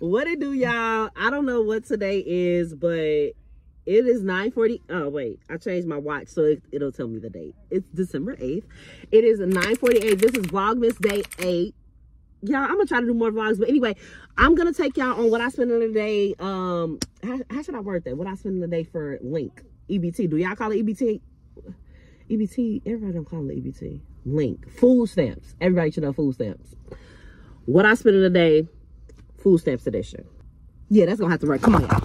what it do, y'all? I don't know what today is, but it is 9.40. Oh, wait. I changed my watch, so it, it'll tell me the date. It's December 8th. It is 9.48. This is Vlogmas Day 8. Y'all, I'm going to try to do more vlogs. But anyway, I'm going to take y'all on what I spend in the day. Um, how, how should I word that? What I spend in the day for Link. EBT. Do y'all call it EBT? EBT? Everybody don't call it EBT. Link. Food stamps. Everybody should know food stamps. What I spend in the day food stamps edition. Yeah, that's gonna have to work. Come on, y'all.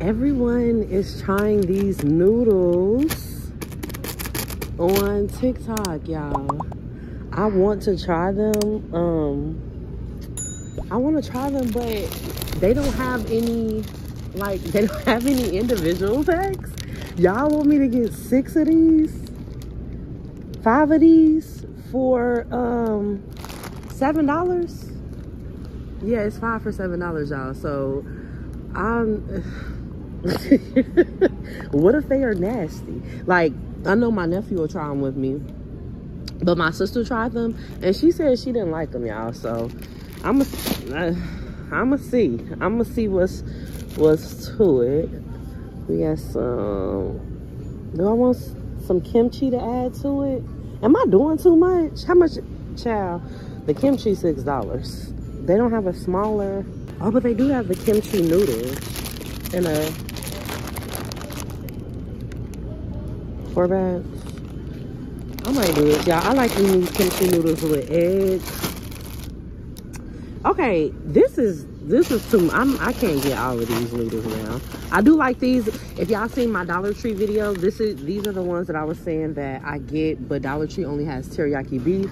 Everyone is trying these noodles on TikTok, y'all. I want to try them. Um, I want to try them, but they don't have any, like, they don't have any individual packs. Y'all want me to get six of these? Five of these for um seven dollars? Yeah, it's five for seven dollars, y'all. So I'm what if they are nasty? Like, I know my nephew will try them with me. But my sister tried them and she said she didn't like them, y'all. So I'm gonna I'm gonna see. I'm gonna see what's what's to it. We got some, do I want some kimchi to add to it? Am I doing too much? How much, child? The kimchi, $6. They don't have a smaller, oh, but they do have the kimchi noodles in a, four bags. I might do it, y'all. I like these kimchi noodles with eggs. Okay, this is this is too I'm I can't get all of these noodles now. I do like these. If y'all seen my Dollar Tree video, this is these are the ones that I was saying that I get, but Dollar Tree only has teriyaki beef.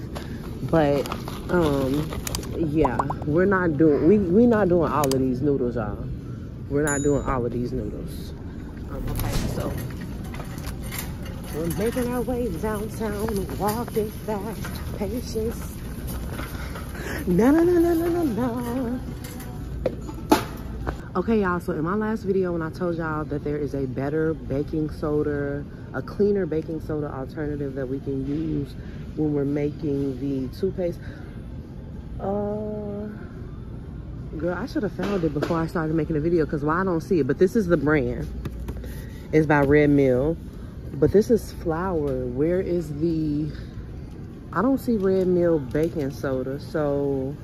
But um yeah, we're not doing we we not doing all of these noodles, y'all. We're not doing all of these noodles. Um, okay, so we're making our way downtown, walking fast, patience. No, no, no, no, no, no, no. Okay, y'all, so in my last video when I told y'all that there is a better baking soda, a cleaner baking soda alternative that we can use when we're making the toothpaste. Uh, girl, I should have found it before I started making the video because why I don't see it. But this is the brand. It's by Red Mill. But this is flour. Where is the... I don't see Red Mill baking soda, so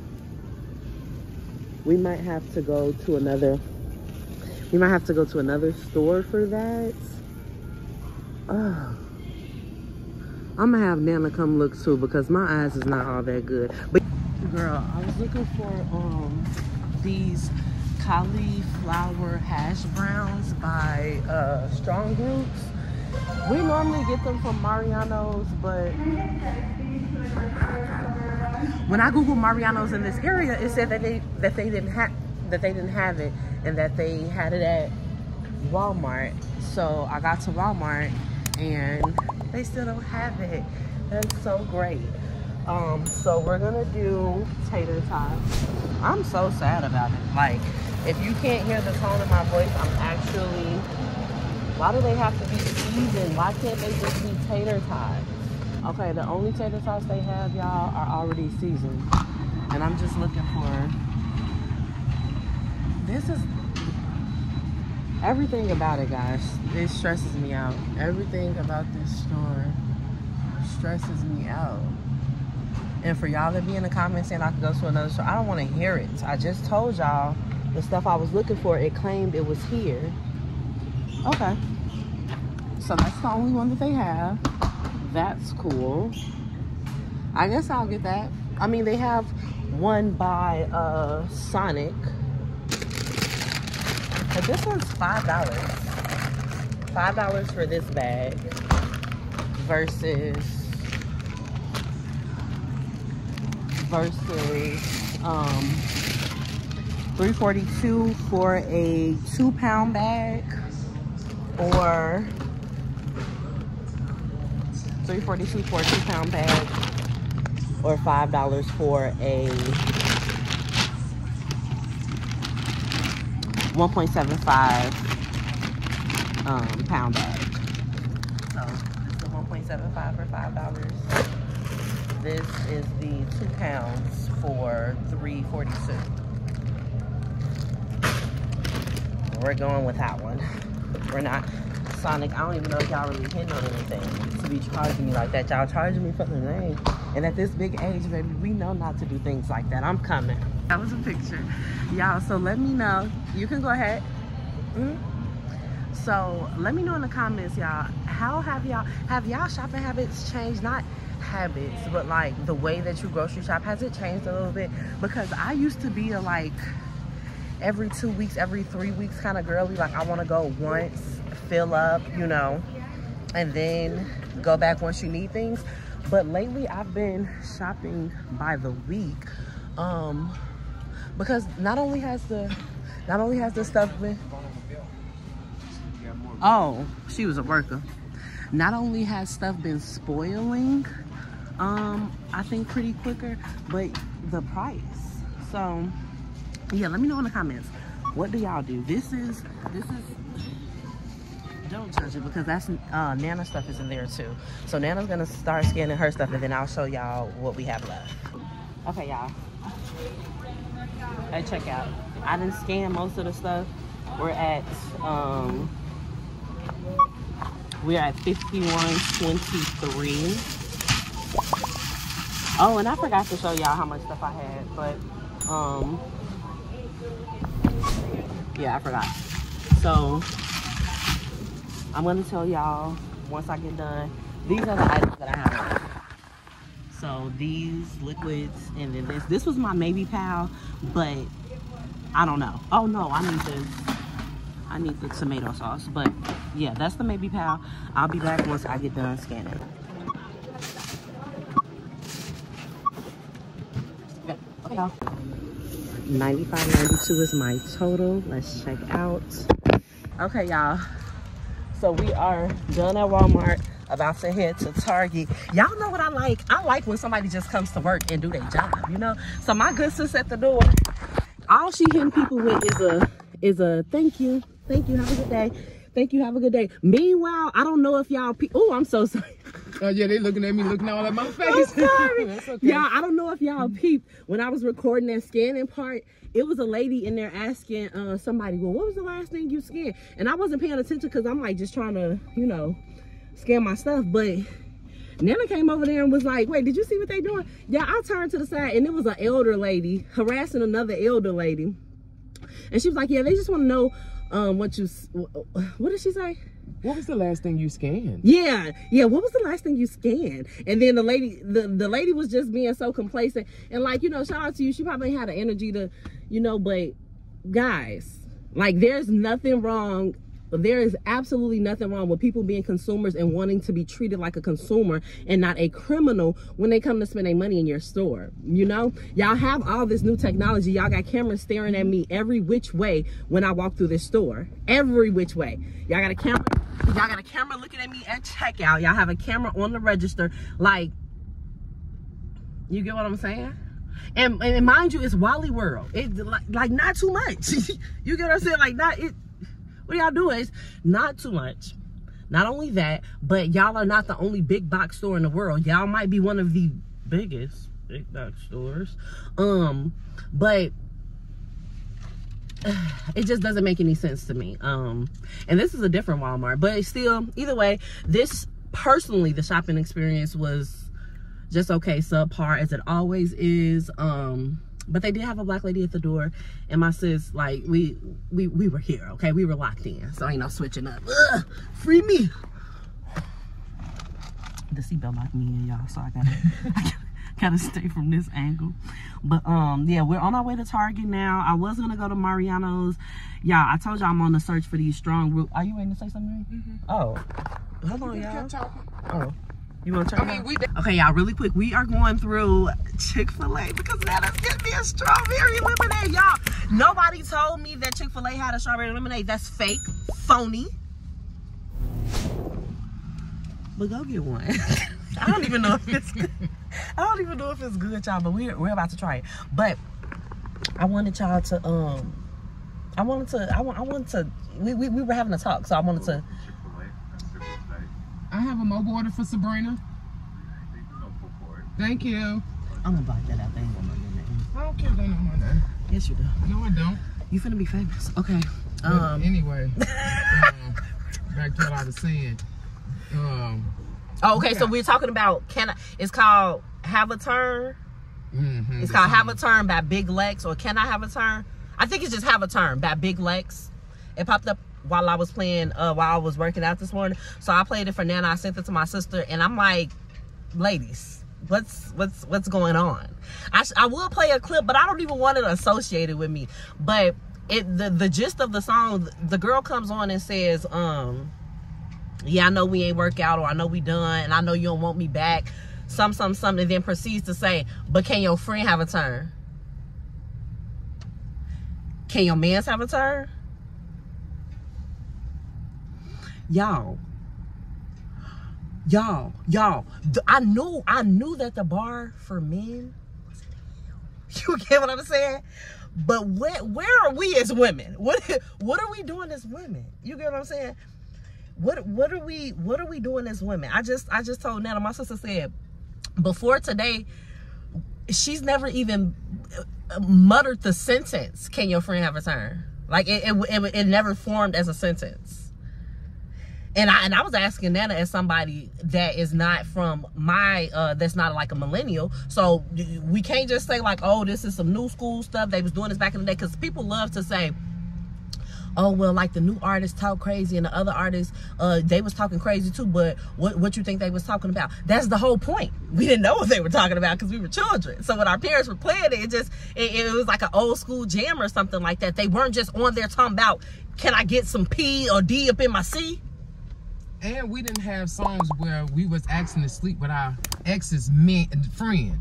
we might have to go to another we might have to go to another store for that. Oh i'm gonna have nana come look too because my eyes is not all that good. But girl i was looking for um these cauliflower hash browns by uh Strong Roots we normally get them from mariano's but when I googled Mariano's in this area, it said that they that they didn't have that they didn't have it and that they had it at Walmart. So I got to Walmart and they still don't have it. That's so great. Um, so we're gonna do tater tots. I'm so sad about it. Like, if you can't hear the tone of my voice, I'm actually. Why do they have to be seasoned? Why can't they just be tater tots? Okay, the only tater tots they have, y'all, are already seasoned. And I'm just looking for... This is... Everything about it, guys, it stresses me out. Everything about this store stresses me out. And for y'all to be in the comments saying I could go to another store, I don't want to hear it. I just told y'all the stuff I was looking for, it claimed it was here. Okay. So that's the only one that they have that's cool. I guess I'll get that. I mean, they have one by uh, Sonic. But this one's $5. $5 for this bag versus versus um 342 for a two pound bag or 342 for a two pound bag or five dollars for a 1.75 um, pound bag So this is the 1.75 for five dollars. This is the two pounds for 342. We're going with that one. We're not Sonic. I don't even know if y'all really hit on anything to be charging me like that. Y'all charging me for the name. And at this big age, baby, we know not to do things like that. I'm coming. That was a picture. Y'all, so let me know. You can go ahead. Mm -hmm. So let me know in the comments, y'all. How have y'all, have y'all shopping habits changed? Not habits, but like the way that you grocery shop, has it changed a little bit? Because I used to be a like, every two weeks, every three weeks kind of girly. Like I want to go once, fill up, you know, and then go back once you need things. But lately I've been shopping by the week. Um, because not only has the, not only has the stuff been, oh, she was a worker. Not only has stuff been spoiling, um, I think pretty quicker, but the price. So yeah, let me know in the comments. What do y'all do? This is, this is, don't touch it because that's, uh, Nana stuff is in there too. So Nana's gonna start scanning her stuff and then I'll show y'all what we have left. Okay, y'all. At checkout. I didn't scan most of the stuff. We're at, um, we're at 51.23. Oh, and I forgot to show y'all how much stuff I had, but, um, yeah, I forgot. So I'm gonna tell y'all once I get done. These are the items that I have. So these liquids and then this. This was my maybe pal, but I don't know. Oh no, I need this. I need the tomato sauce. But yeah, that's the maybe pal. I'll be back once I get done scanning. Okay, y'all. 95.92 is my total. Let's check out. Okay, y'all. So we are done at Walmart, about to head to Target. Y'all know what I like? I like when somebody just comes to work and do their job, you know? So my good sis at the door, all she hitting people with is a is a thank you, thank you, have a good day. Thank you, have a good day. Meanwhile, I don't know if y'all, oh, I'm so sorry. Oh yeah, they looking at me, looking all at my face. I'm sorry. okay. Y'all, I don't know if y'all peeped when I was recording that scanning part. It was a lady in there asking uh, somebody, well, what was the last thing you scanned? And I wasn't paying attention because I'm like just trying to, you know, scan my stuff. But Nana came over there and was like, wait, did you see what they doing? Yeah, I turned to the side and it was an elder lady harassing another elder lady. And she was like, yeah, they just want to know um, what you, what did she say? What was the last thing you scanned? Yeah, yeah. What was the last thing you scanned? And then the lady, the, the lady was just being so complacent. And like, you know, shout out to you. She probably had the energy to, you know, but guys, like there's nothing wrong there is absolutely nothing wrong with people being consumers and wanting to be treated like a consumer and not a criminal when they come to spend their money in your store. You know, y'all have all this new technology. Y'all got cameras staring at me every which way when I walk through this store. Every which way. Y'all got a camera Y'all got a camera looking at me at checkout. Y'all have a camera on the register. Like, you get what I'm saying? And, and mind you, it's Wally World. It's like, like not too much. you get what I'm saying? Like not it. What y'all do is not too much. Not only that, but y'all are not the only big box store in the world. Y'all might be one of the biggest big box stores. Um, but it just doesn't make any sense to me um and this is a different walmart but still either way this personally the shopping experience was just okay subpar as it always is um but they did have a black lady at the door and my sis like we we we were here okay? We were locked in so ain't no switching up. Ugh, free me. The seatbelt locked me in y'all so i gotta gotta stay from this angle. But um yeah we're on our way to target now. I was gonna go to mariano's. Yeah i told y'all i'm on the search for these strong are you waiting to say something mm -hmm. oh. Hold on y'all oh you want to try? I mean, we okay, y'all. Really quick, we are going through Chick Fil A because Nana's getting me a strawberry lemonade, y'all. Nobody told me that Chick Fil A had a strawberry lemonade. That's fake, phony. But go get one. I don't even know if it's good. I don't even know if it's good, y'all, but we're we're about to try it. But I wanted y'all to um I wanted to I want I wanted to we, we, we were having a talk, so I wanted to have a mobile order for Sabrina? Thank you. I'm gonna block that out. They ain't gonna know your name. I don't care if they know my name. Yes, you do. No, I don't. You finna be famous. Okay. But Um. anyway, um, back to what I was saying. Um, Oh, okay. So we're talking about can I? It's called Have a Turn. mhm, It's the called Have a. Turn by Big Lex, or Can I Have a Turn? I think it's just Have a Turn by Big Lex. It popped up while I was playing, uh, while I was working out this morning. So I played it for Nana. I sent it to my sister, and I'm like, ladies, what's what's what's going on? I I will play a clip, but I don't even want it associated with me. But it the the gist of the song, the girl comes on and says, um, yeah, I know we ain't work out, or I know we done, and I know you don't want me back. Some, some, some, and then proceeds to say, but can your friend have a turn? Can your mans have a turn? Y'all, y'all, y'all. I knew, I knew that the bar for men. You get what I'm saying? But where, where are we as women? What, what are we doing as women? You get what I'm saying? what what are we what are we doing as women i just i just told nana my sister said before today she's never even uh, muttered the sentence can your friend have a turn like it, it, it, it never formed as a sentence and I and I was asking Nana as somebody that is not from my uh that's not like a millennial. So we can't just say like, oh, this is some new school stuff. They was doing this back in the day. Because people love to say, oh well like the new artists talk crazy and the other artists uh they was talking crazy too but what what you think they was talking about? That's the whole point. We didn't know what they were talking about because we were children. So when our parents were playing it it just it, it was like an old school jam or something like that. They weren't just on there talking about can i get some p or d up in my c And we didn't have songs where we was asking to sleep with our ex's men and friend.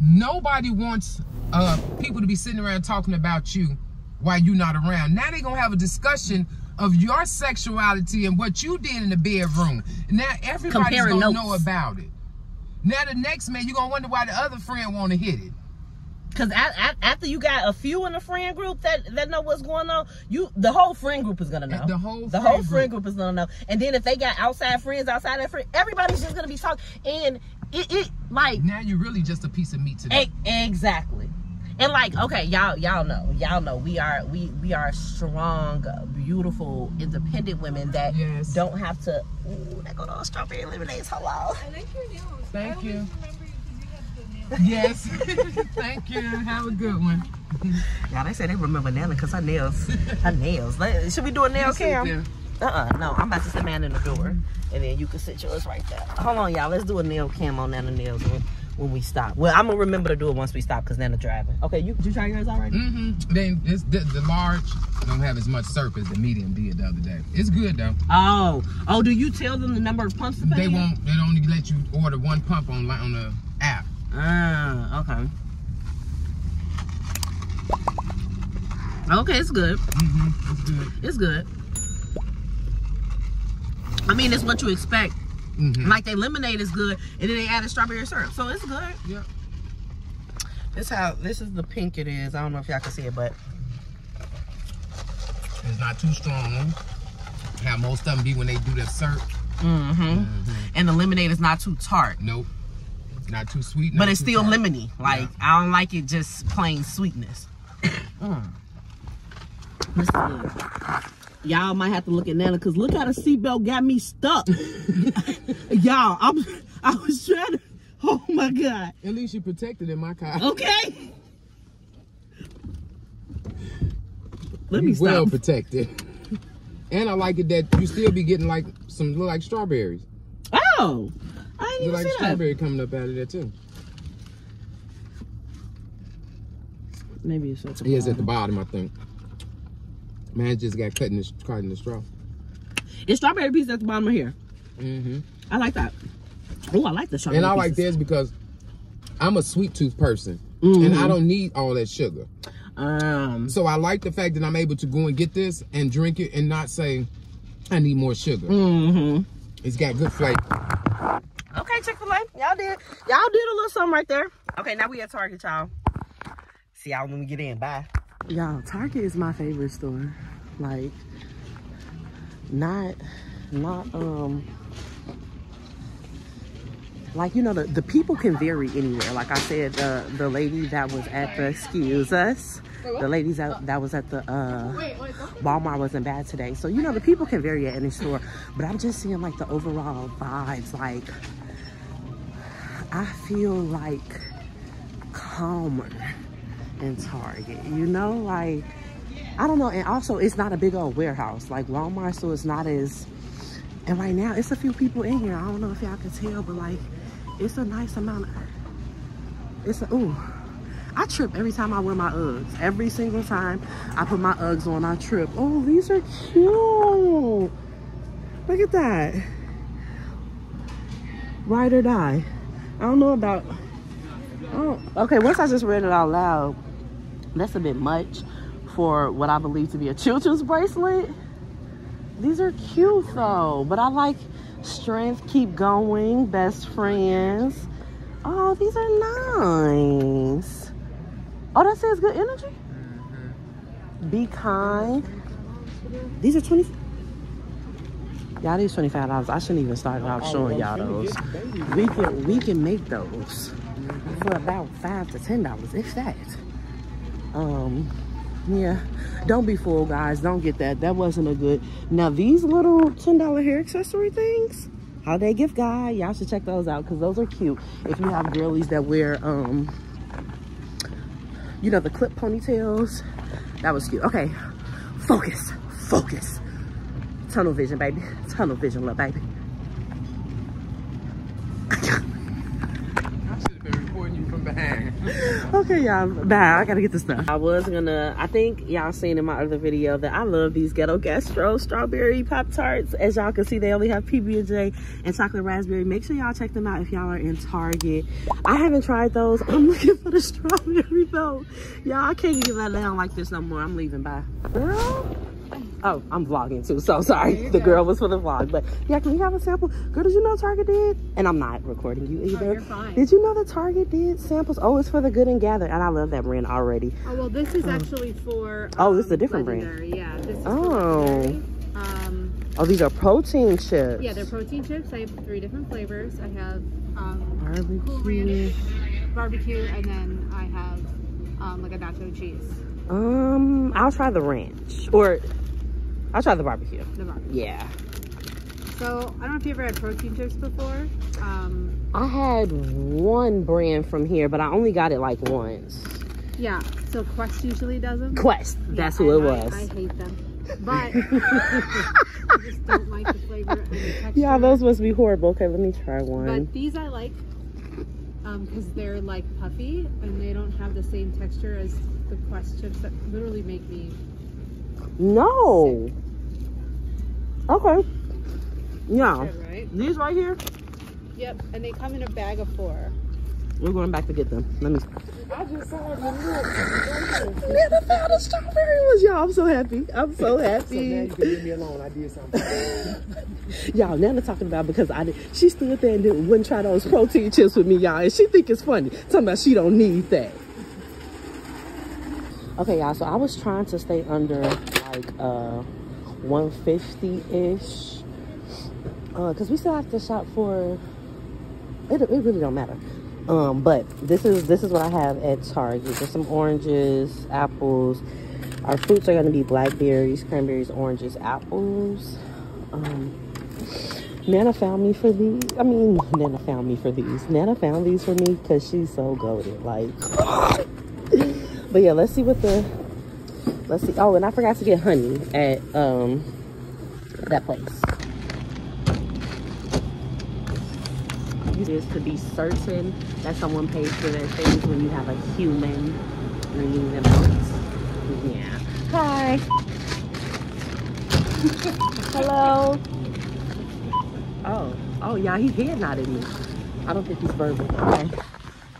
Nobody wants uh people to be sitting around talking about you while you're not around. Now they gonna have a discussion of your sexuality and what you did in the bedroom. Now everybody's Comparing gonna notes. know about it. Now the next man, you're gonna wonder why the other friend wanna hit it. Cause after you got a few in the friend group that that know what's going on, you the whole friend group is gonna know. The whole the friend whole group. friend group is gonna know. And then if they got outside friends outside that friend, everybody's just gonna be talking. And it, it like Now you're really just a piece of meat to them. e- exactly. And like okay, y'all y'all know y'all know we are we we are strong, beautiful, independent women that Yes. don't have to. Ooh, that go to strawberry lemonade. Hello. I like your nails. Thank I you. always remember you because you have the nails. Yes. Thank you. Have a good one. Y'all, they say they remember Nana because her nails, her nails. Should we do a nail cam? Uh-uh, no. I'm about to sit man in the door, and then you can sit yours right there. Hold on, y'all. Let's do a nail cam on Nana nails when, when we stop. Well, I'm gonna remember to do it once we stop because Nana driving. Okay, you did you try yours already? Mm-hmm. Then this the, the large don't have as much surf as the medium did the other day. It's good though. Oh, oh. Do you tell them the number of pumps to pay? They won't. They only let you order one pump on on the app. Ah, okay. Okay, it's good. Mm-hmm. It's good. It's good. I mean, it's what you expect. Mm-hmm. Like they lemonade is good, and then they added strawberry syrup, so it's good. yeah. This how this is the pink it is. I don't know if y'all can see it, but It's not too strong. How most of them be when they do the syrup. mm-hmm. and the lemonade is not too tart, Nope. Not too sweet. but it's still tart. lemony. Like Yeah. I don't like it just plain sweetness. Mm. This is good. Y'all might have to look at Nana because look how the seatbelt got me stuck. Y'all, I'm I was trying to. Oh my god. At least you protected in my car. Okay. Let You me stop. well protected. And I like it that you still be getting like some look like strawberries. Oh, I didn't like see that. strawberry coming up out of there too. Maybe it's at the He is at the bottom. I think. Man just got cut in the caught in the straw. It's strawberry pieces at the bottom of here. Mm-hmm. I like that. Oh, I like the strawberry. And I like pieces. this because I'm a sweet tooth person. Mhm. And I don't need all that sugar. Um. So I like the fact that I'm able to go and get this and drink it and not say I need more sugar. Mm-hmm. It's got good flavor. Okay, Chick Fil A, y'all did y'all did a little something right there. Okay, now we at Target, y'all. See y'all when we get in. Bye. Y'all, Target is my favorite store. Like, not, not um, like you know the, the people can vary anywhere like i said the the lady that was at the excuse us the ladies that, that was at the uh walmart wasn't bad today so you know the people can vary at any store but i'm just seeing like the overall vibes like i feel like calmer in target you know like i don't know and also it's not a big old warehouse like walmart so it's not as and right now it's a few people in here i don't know if y'all can tell but like it's a nice amount of, it's a ooh I trip every time I wear my Uggs. Every single time I put my Uggs on, I trip. Oh, these are cute. Look at that. Ride or die. I don't know about, oh, okay, once I just read it out loud, that's a bit much for what I believe to be a children's bracelet. These are cute though, but I like strength, keep going, best friends. Oh, these are nice. Oh, that says good energy? Be kind. These are 20 Y'all, these $25. I shouldn't even start out showing y'all those. We can we can make those for about five to ten dollars, if that. Um yeah. Don't be fooled, guys. Don't get that. That wasn't a good. Now these little $10 hair accessory things, holiday gift guide, y'all should check those out because those are cute. If you have girlies that wear um you know, the clip ponytails. That was cute. Okay, focus, focus. Tunnel vision, baby. Tunnel vision, little baby. okay, y'all. Bye. I gotta get this stuff. I was gonna, I think y'all seen in my other video that I love these Ghetto Gastro strawberry Pop Tarts. As y'all can see, they only have PB&J and chocolate raspberry. Make sure y'all check them out if y'all are in Target. I haven't tried those. I'm looking for the strawberry though. Y'all, I can't even let down like this no more. I'm leaving. Bye. Girl. Oh, I'm vlogging too, so sorry. The go. girl was for the vlog. But yeah, can we have a sample? Girl, did you know Target did? And I'm not recording you either. Oh, did you know that Target did samples? Oh, it's for the good and gather. And I love that brand already. Oh, well, this is um, actually for. Um, oh, this is a um, different legendary. brand. Yeah, this is oh. Um, oh, these are protein chips. Yeah, they're protein chips. I have three different flavors. I have um, barbecue. Cool ranch, barbecue, and then I have um, like a nacho cheese. Um, I'll try the ranch. Or I'll try the barbecue. The barbecue. Yeah. So, I don't know if you ever had protein chips before. Um, I had one brand from here, but I only got it like once. Yeah, so Quest usually does them. Quest, yeah, that's who it was. I, I hate them. But I just don't like the flavor and the texture. Yeah, those must be horrible. Okay, let me try one. But these I like because um, they're like puffy and they don't have the same texture as the Quest chips that literally make me no. Sick. Okay. Yeah. right? These right here? Yep, and they come in a bag of four. We're going back to get them. Let me. I just saw them. Nana found a strawberry ones, y'all. I'm so happy. I'm so happy. So now you can leave me alone. I did something. y'all, Nana talking about because I did. She stood there and didn't, wouldn't try those protein chips with me, y'all, and she think it's funny. Talking about she don't need that. Okay, y'all. So I was trying to stay under like uh 150-ish because uh, we still have to shop for it, it really don't matter um but this is this is what i have at target. There's some oranges apples. Our fruits are going to be blackberries cranberries oranges apples. Um nana found me for these i mean nana found me for these. Nana found these for me because she's so goaded like. But yeah let's see what the let's see. Oh and i forgot to get honey at um that place is to be certain that someone pays for their things when you have a human bringing them out. Yeah. Hi. Hello. Oh. Oh yeah he head nodded me i don't think he's verbal. Okay.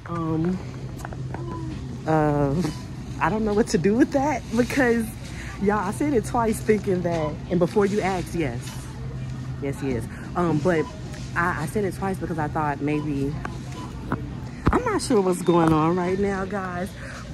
Um uh, I don't know what to do with that because y'all, I said it twice thinking that, and before you asked, yes, yes, yes. Um, but I, I said it twice because I thought maybe, I'm not sure what's going on right now, guys,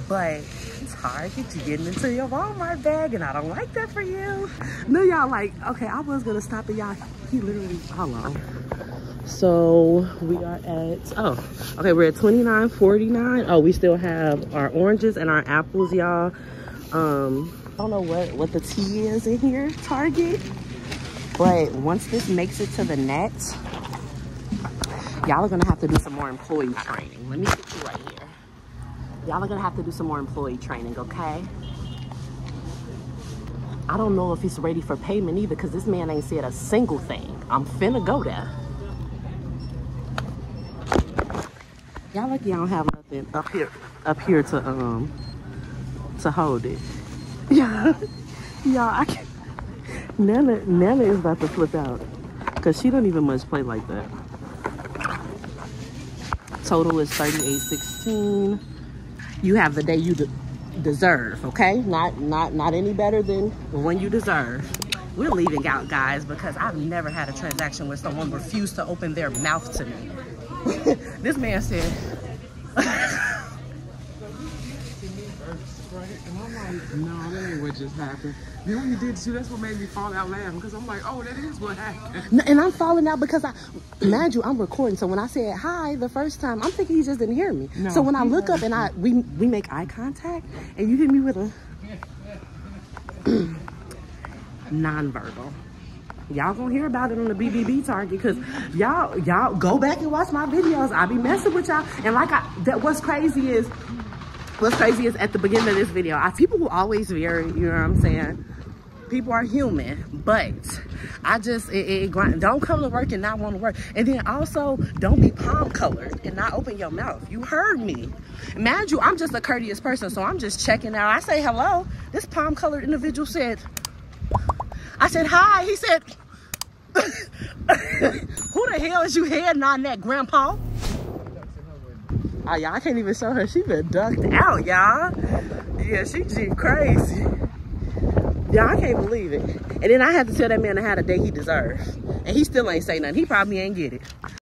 but it's hard to get into your Walmart bag and I don't like that for you. No, y'all like, okay, I was gonna stop it, y'all. He literally, hold on. So we are at, oh, okay, we're at 29.49. Oh, we still have our oranges and our apples, y'all. Um, I don't know what, what the tea is in here, Target. But once this makes it to the net, y'all are gonna have to do some more employee training. Let me get you right here. Y'all are gonna have to do some more employee training, okay? I don't know if he's ready for payment either because this man ain't said a single thing. I'm finna go there. Y'all lucky y'all don't have nothing up here up here to um to hold it. Yeah. Y'all I can't Nana Nana is about to flip out. Cause she don't even much play like that. Total is 3816. You have the day you de deserve, okay? Not not not any better than when you deserve. We're leaving out, guys, because I've never had a transaction where someone refused to open their mouth to me. this man said, And I'm like, no, that ain't what just happened. Then when you did too, that's what made me fall out laughing because I'm like, oh, that is what happened. and I'm falling out because I, mind you, I'm recording. So when I said hi the first time, I'm thinking he just didn't hear me. No, so when I look up and I we we make eye contact, and you hit me with a nonverbal. Y'all gonna hear about it on the BBB target because y'all y'all go back and watch my videos. I be messing with y'all, and like I that what's crazy is what's crazy is at the beginning of this video, I people who always vary. You know what I'm saying? People are human, but I just it, it grind. Don't come to work and not want to work, and then also don't be palm colored and not open your mouth. You heard me. Mind you, I'm just a courteous person, so I'm just checking out. I say hello. This palm colored individual said. I said hi. He said, "Who the hell is you heading on that, Grandpa?" Oh, y'all, I can't even show her. She been ducked out, y'all. Yeah, she G crazy. Y'all, can't believe it. And then I had to tell that man I had a day he deserves. And he still ain't say nothing. He probably ain't get it.